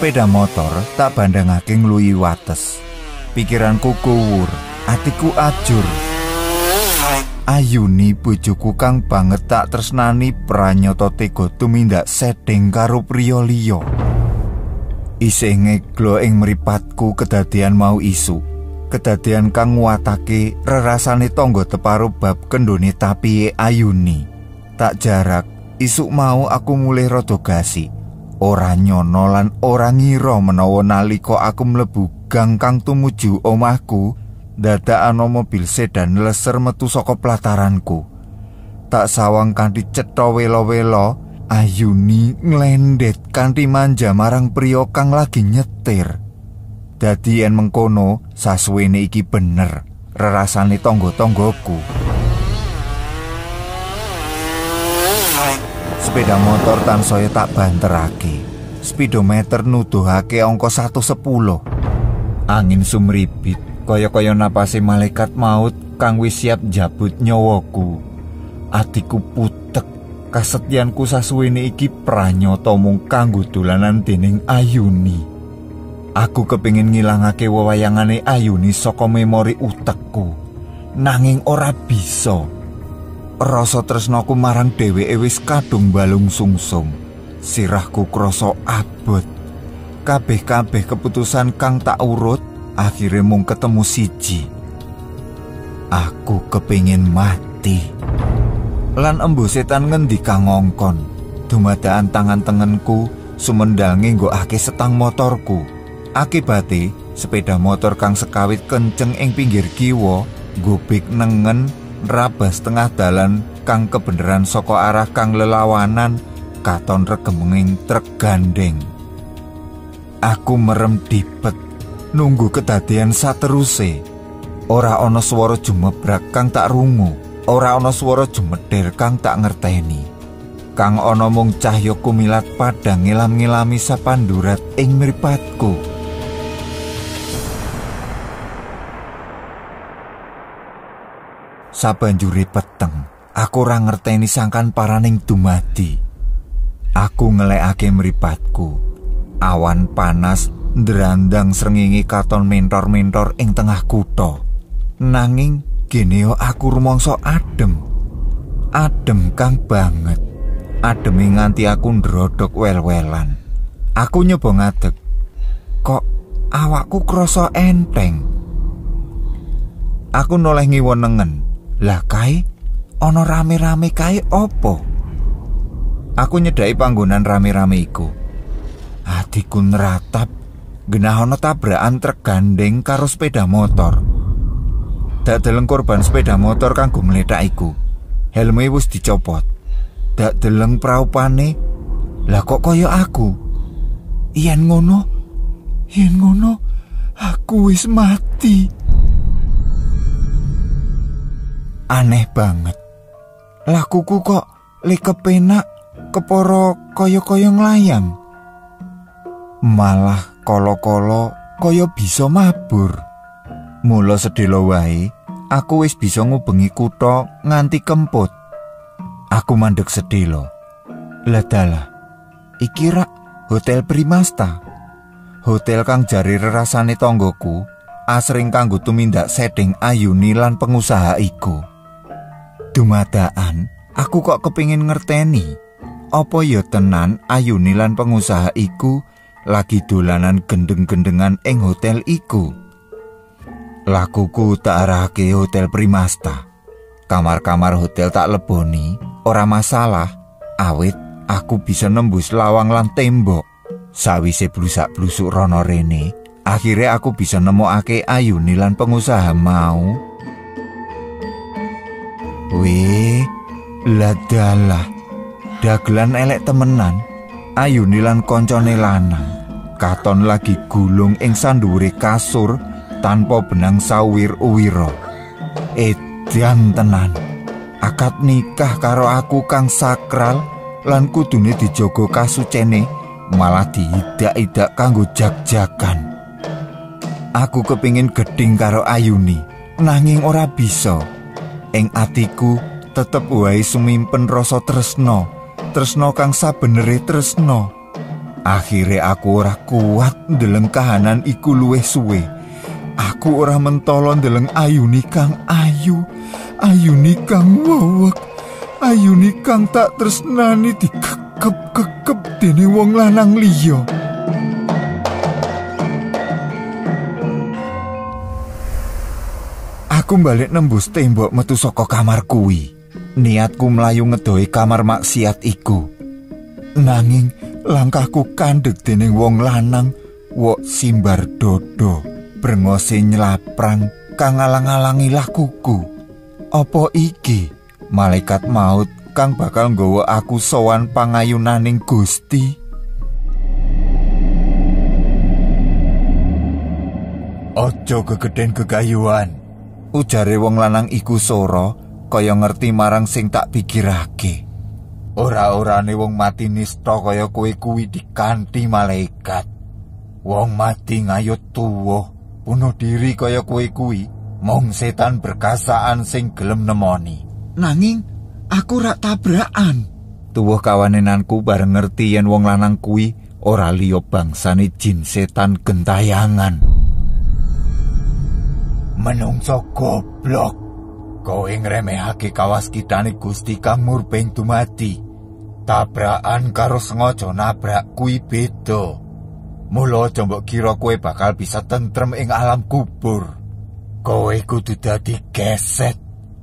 sepeda motor tak bandengake ngluwi wates. Pikiranku kuwur, atiku ajur. Ayuni bojoku kang banget tak tresnani pranyata tega tumindak setting karo priya liya. Isih ngeglo ing mripatku kedadian mau isu. Kedadian kang nguatake rerasane tangga teparo bab kendone tapi Ayuni. Tak jarak, isuk mau aku mulai rada gasi. Ora nyono lan ora ngira menawa nalika aku mlebu gang kang tumuju omahku, dadak ana mobil sedan leser metu saka plataranku. Tak sawang kanthi cetha welo-welo, Ayuni nglendet kanthi manja marang priya kang lagi nyetir. Dadi yen mengkono, sasuwene iki bener rerasane tangga-tanggaku. Sepeda motor tansaya tak banterake. Speedometer nuduhake angka 110. Angin sumribit kaya-kaya napase malaikat maut kang wis siap jabut nyawaku. Atiku putek kasetyanku sasuwene iki pranyata mung kanggo dolanan dening Ayuni. Aku kepingin ngilangake wewayangane Ayuni saka memori utekku. Nanging ora bisa. Rasa tresnaku marang dheweke wis kadung balung sungsung. Sirahku krasa abot. Kabeh-kabeh keputusan kang tak urut akhirnya mung ketemu siji. Aku kepingin mati. Lan embu setan ngendi kang ngongkon. Dumadaan tangan tengenku sumendal ngenggokake setang motorku. Akibate sepeda motor kang sekawit kenceng ing pinggir kiwa gobek nengen rabas tengah dalan kang kebeneran saka arah kang lelawanan katon regemenging truk gandeng. Aku merem dipet nunggu kedadian sateruse. Ora ana swara jumebrak kang tak rungu, ora ana swara jumedher kang tak ngerteni. Kang ana mung cahya kumilat padang ngilam-ngilami sapandurat ing mripatku. Sabanjure peteng, aku ora ngerteni sangkan paraning dumadi. Aku ngelekake mripatku. Awan panas ndrandang srengenge katon mentor-mentor ing tengah kutha. Nanging geneo aku rumangsa adem. Adem kang banget. Ademe nganti aku ndrodhok wel-welan. Aku nyoba ngadeg. Kok awakku krasa enteng. Aku noleh ngiwonengen. Lah ana rame-rame kae opo? Aku nyedai panggonan rame-rame iku. Hatiku neratap genah ana tabrakan truk gandeng karo sepeda motor. Dak deleng korban sepeda motor kanggo mlethak iku. Helme wis dicopot. Dak deleng praupane. Lah kok kaya aku? Yen ngono, yen ngono, aku wis mati. Aneh banget. Lakuku kok le kepenak keporo kaya-kaya nglayang. Malah kala-kala kaya bisa mabur. Mula sedelo wae, aku wis bisa ngubengi kutha nganti kemput. Aku mandek sedelo. Lah dalah. Iki rak Hotel Primasta. Hotel kang jari rerasane tanggoku, asring kanggo tumindak setting Ayuni lan pengusaha iku. Dumadaan, aku kok kepingin ngerteni apa ya tenan Ayuni lan pengusaha iku lagi dolanan gendeng-gendengan ing hotel iku. Lakuku tak arahke hotel Primasta. Kamar-kamar hotel tak leboni, ora masalah. Awit aku bisa nembus lawang lan tembok. Sawise blusak-blusuk rono rene, akhirnya aku bisa nemokake Ayuni lan pengusaha mau. Weh, ladalah. Dagelan elek temenan. Ayuni lan koncone lanang. Katon lagi gulung ing sandure kasur tanpa benang sawir uwira. Edan tenan. Akad nikah karo aku kang sakral lan kudune dijogo kasucene malah diidak-idak kanggo jag-jagan. Aku kepingin geding karo Ayuni, nanging ora bisa. Ing atiku tetep wae sumimpen rasa tresno tresno kang sabenere tresno Akhire aku ora kuat ndeleng kahanan iku luwih suwe. Aku ora mentolo ndeleng ayuni kang ayu, ayuni kang wewek, ayuni kang tak tresnani dikekep-kekep dene wong lanang liya. Aku balik nembus tembok metu saka kamar kuwi. Niatku mlayu ngedohi kamar maksiat iku. Nanging langkahku kandhek dening wong lanang wok simbar dodo brengose nyelaprang kang alang-alangi lakuku apa iki malaikat maut kang bakal nggawa aku sowan pangayunaning Gusti Ojo kegeden kegayuan ujare wong lanang iku soro kaya ngerti marang sing tak pikirake Ora-orane wong mati nista kaya kowe kuwi dikanthi malaikat. Wong mati ngayut tuwa, bunuh diri kaya kowe kuwi, mong setan berkasaan sing gelem nemoni. Nanging aku rak tabrakan. Tuwuh kawanenanku bareng ngerti yen wong lanang kuwi ora liya bangsane jin setan gentayangan. Menungso goblok. Kowe ngremehake kawas kitane Gusti Kang Murbeng dumati. tabrakan karo sengaja nabrak kuwi beda. Mula mbok kira kowe bakal bisa tentrem ing alam kubur. Kowe kudu dadi geset,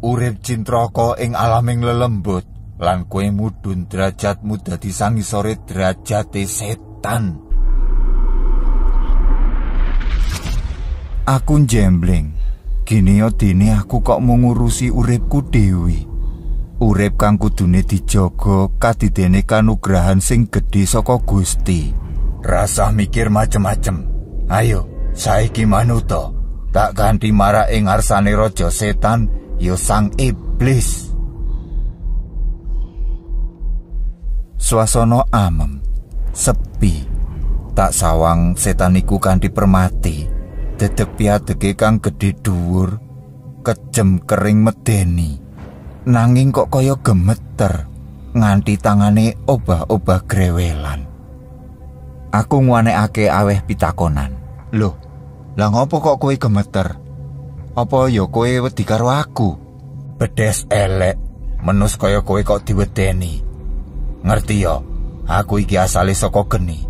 urip cintraka ing alaming lelembut lan kowe mudhun derajatmu dadi sangisore derajate setan. Aku jembleng. Gini dene aku kok mengurusi uripku dewi. urip kang kudune dijaga kadidene kanugrahan sing gedhe saka Gusti. Rasa mikir macem-macem. Ayo, saiki manuto. Tak ganti marah ing ngarsane raja setan ya sang iblis. Suasana amem, sepi. Tak sawang setan iku kanthi permati. Dedek piadeke kang gedhe dhuwur, kejem kering medeni. nanging kok kaya gemeter nganti tangane obah-obah grewelan. Aku ngwanekake aweh pitakonan. Loh, lah ngopo kok kowe gemeter? Apa ya kowe wedi karo aku? Bedes elek, menus kaya kowe kok diwedeni. Ngerti ya, aku iki asale saka geni.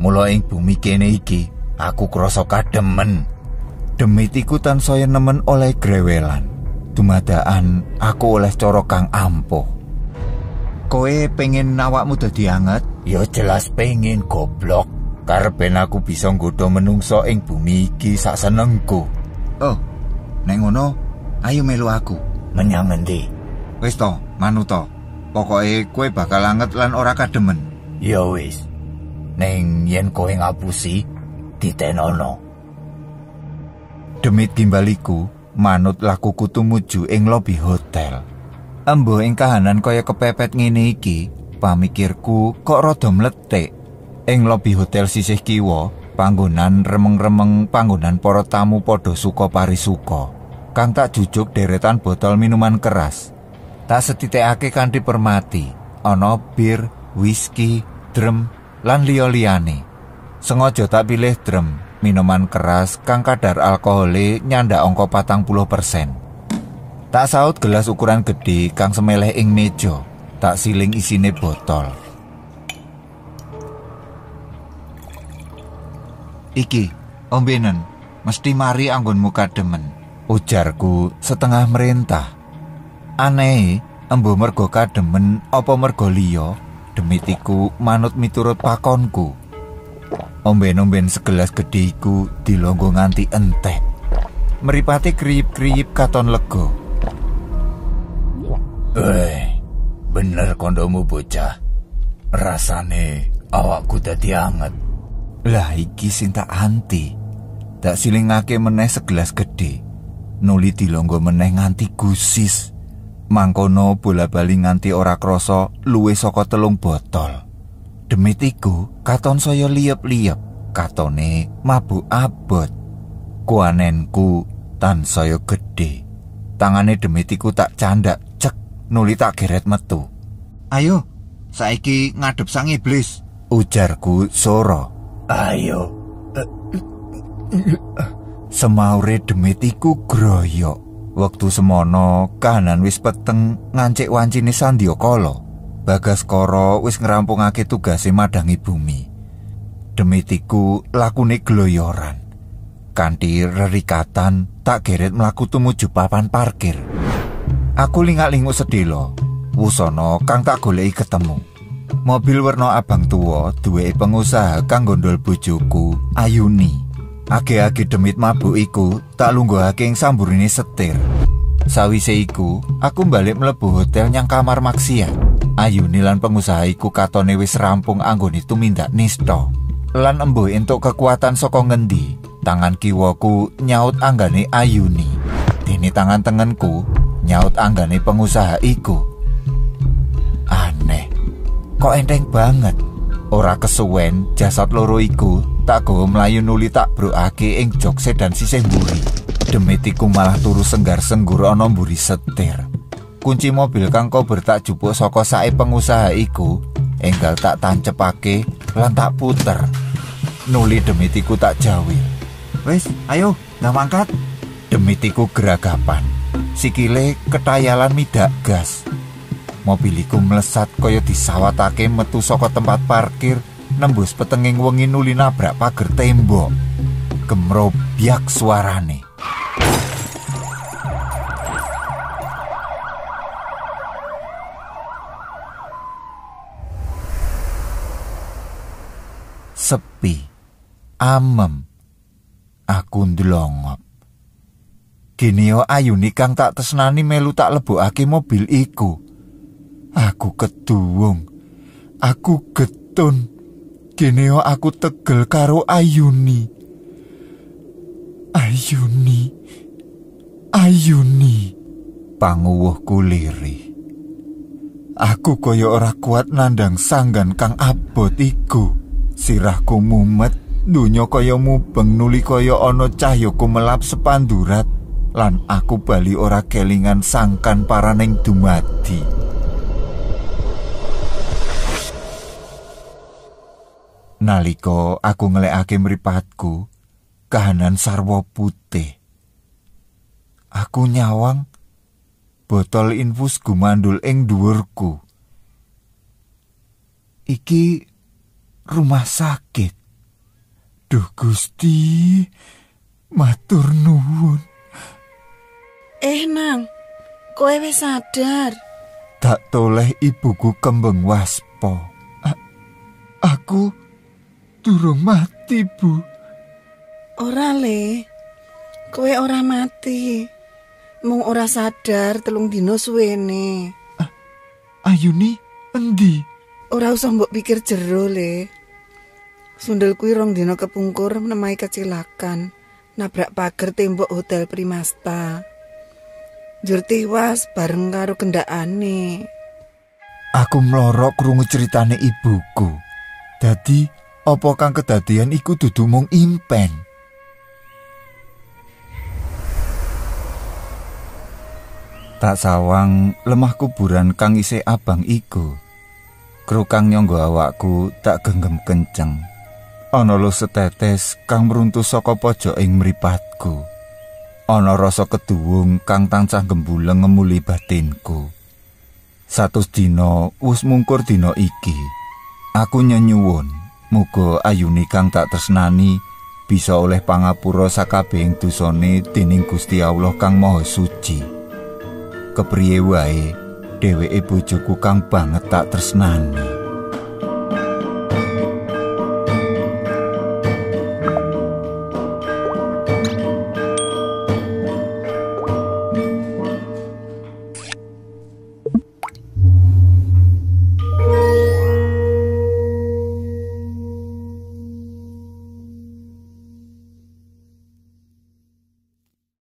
Mula ing bumi kene iki, aku krasa kademen. Demitiku tansaya nemen oleh grewelan. dumadaan aku oleh cara kang ampuh. Koe pengen awakmu dadi anget? Ya jelas pengen goblok. Karepen aku bisa nggodha menungso ing bumi iki sak senengku. Oh, nek ngono, ayo melu aku. Menyang endi? Wis to, manut to. Pokoke kowe bakal anget lan ora kademen. Ya wis. Neng yen kowe ngapusi, ditenono. Demit gimbaliku, manut lakuku tumuju ing lobi hotel. Embo ing kahanan kaya kepepet ngene iki, pamikirku kok rada mletik. Ing lobi hotel sisih kiwa, panggonan remeng-remeng panggonan para tamu padha suka parisuka. Kang tak jujuk deretan botol minuman keras. Tak setitekake kanthi permati, ana bir, whisky, drum, lan liya-liyane. Sengaja tak pilih drum minuman keras kang kadar alkohole nyanda angka patang puluh persen. Tak saut gelas ukuran gede kang semeleh ing meja, tak siling isine botol. Iki, ombenen, mesti mari anggonmu kademen. Ujarku setengah merintah. Aneh, embo mergo kademen apa mergo liya, demitiku manut miturut pakonku. Omben-omben segelas gedhe iku dilonggo nganti entek. Meripati kriyip-kriyip katon lego. Eh, bener kondomu bocah. Rasane awakku dadi anget. Lah iki sing tak anti. Tak silingake meneh segelas gedhe. Nuli dilonggo meneh nganti gusis. Mangkono bola-bali nganti ora krasa luwih saka telung botol. Demit iku katon saya liep-liep, katone mabuk abot. Kuanenku tan saya gede. Tangane demit iku tak candak cek nuli tak geret metu. Ayo, saiki ngadep sang iblis. Ujarku Soro. Ayo. Semaure demit iku groyok. Wektu semono kahanan wis peteng ngancik wancine Sandyakala. Bagaskara wis ngrampungake tugase madangi bumi. Demit iku lakune gloyoran. Kanthi rerikatan tak geret mlaku tumuju papan parkir. Aku lingak-linguk sedelo. Wusana kang tak goleki ketemu. Mobil warna abang tua duwe pengusaha kang gondol bojoku Ayuni. Age-age demit mabuk iku tak lungguhake ing samburine setir. Sawise iku, aku balik mlebu hotel nyang kamar maksiat. Ayuni lan pengusaha iku katone wis rampung anggone tumindak nista. Lan embuh entuk kekuatan saka ngendi? Tangan kiwaku nyaut anggane Ayuni. Dene tangan tengenku nyaut anggane pengusaha iku. Aneh. Kok enteng banget. Ora kesuwen jasad loro iku tak gawa mlayu nuli tak brokake ing jok sedan sisih mburi. Demitiku malah turu senggar-senggur ana mburi setir. Kunci mobil kang kober tak jupuk saka sae pengusaha iku enggal tak tancepake lan tak puter. Nuli demitiku tak jawi. Wes, ayo, nggak mangkat. Demitiku geragapan. Sikile ketayalan midak gas. Mobiliku melesat kaya disawatake metu saka tempat parkir nembus petenging wengi nuli nabrak pager tembok. Gemrobyak suarane. Sepi, amem, aku ndlongop. Genio ayuni kang tak tesnani melu tak lebokake mobil iku. Aku ketuwung. Aku getun. Geneo aku tegel karo Ayuni. Ayuni. Ayuni. Panguwuhku lirih. Aku kaya ora kuat nandang sanggan kang abot iku. Sirahku mumet, dunya kaya mubeng nuli kaya ana cahyaku melap sepandurat lan aku bali ora kelingan sangkan paraning dumadi. Naliko aku ngelekake mripatku, kahanan sarwa putih. Aku nyawang botol infus gumandul ing dhuwurku. Iki rumah sakit. Duh Gusti, matur nuwun. Eh nang, kowe wis sadar. Tak toleh ibuku kembeng waspo. A- aku durung mati, Bu. Ora le. Kowe ora mati. Mung ora sadar telung dino suwene. Ayuni endi? Ora usah mbok pikir jero le. Sundel kuwi rong dino kepungkur nemai kecelakan. Nabrak pagar tembok Hotel Primasta. Jur tewas bareng karo kendakane. Aku mlorok krungu ceritane ibuku. Dadi, apa kang kedadian iku dudu mung impen? Tak sawang lemah kuburan kang isih abang iku. Krukang nyangga awakku tak genggam kenceng. Ana lo setetes kang mruntuh saka pojok ing mripatku. Ana rasa keduwung kang tansah gembuleng ngemuli batinku. Satus dina wis mungkur dina iki. Aku nyenyuwun, muga ayuni kang tak tresnani bisa oleh pangapura sakabehing dosane dening Gusti Allah kang Maha Suci. Kepriye wae, dheweke bojoku kang banget tak tresnani.